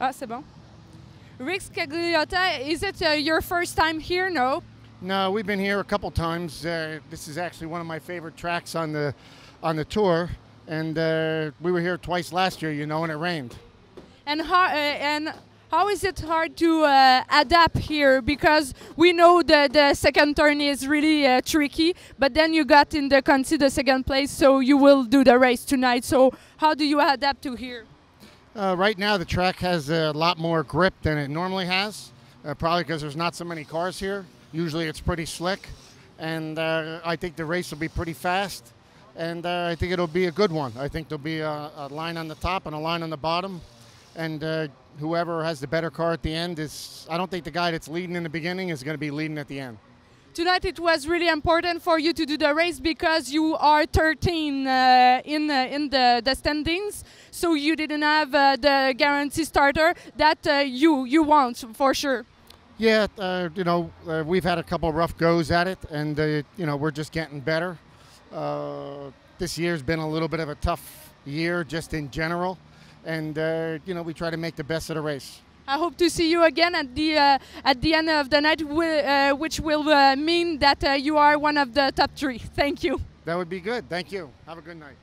Ah, c'est bon. Rick Scagliotta, is it uh, your first time here? No. No, we've been here a couple times. Uh, this is actually one of my favorite tracks on the on the tour, and uh, we were here twice last year, you know, and it rained. And how uh, and how is it hard to uh, adapt here? Because we know that the second turn is really uh, tricky, but then you got in the consider second place, so you will do the race tonight. So how do you adapt to here? Uh, right now, the track has a lot more grip than it normally has, uh, probably because there's not so many cars here. Usually, it's pretty slick, and uh, I think the race will be pretty fast, and uh, I think it'll be a good one. I think there'll be a, a line on the top and a line on the bottom, and uh, whoever has the better car at the end is. I don't think the guy that's leading in the beginning is going to be leading at the end. Tonight it was really important for you to do the race because you are 13 uh, in uh, in the, the standings, so you didn't have uh, the guarantee starter that uh, you you want for sure. Yeah, uh, you know, uh, we've had a couple rough goes at it, and you know, we're just getting better. This year's been a little bit of a tough year, just in general, and you know, we try to make the best of the race. I hope to see you again at the uh, at the end of the night, wi- uh, which will uh, mean that you are one of the top three. Thank you. That would be good. Thank you. Have a good night.